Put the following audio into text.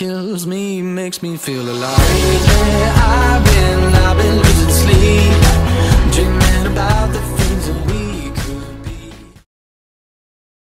kills me makes me feel alive.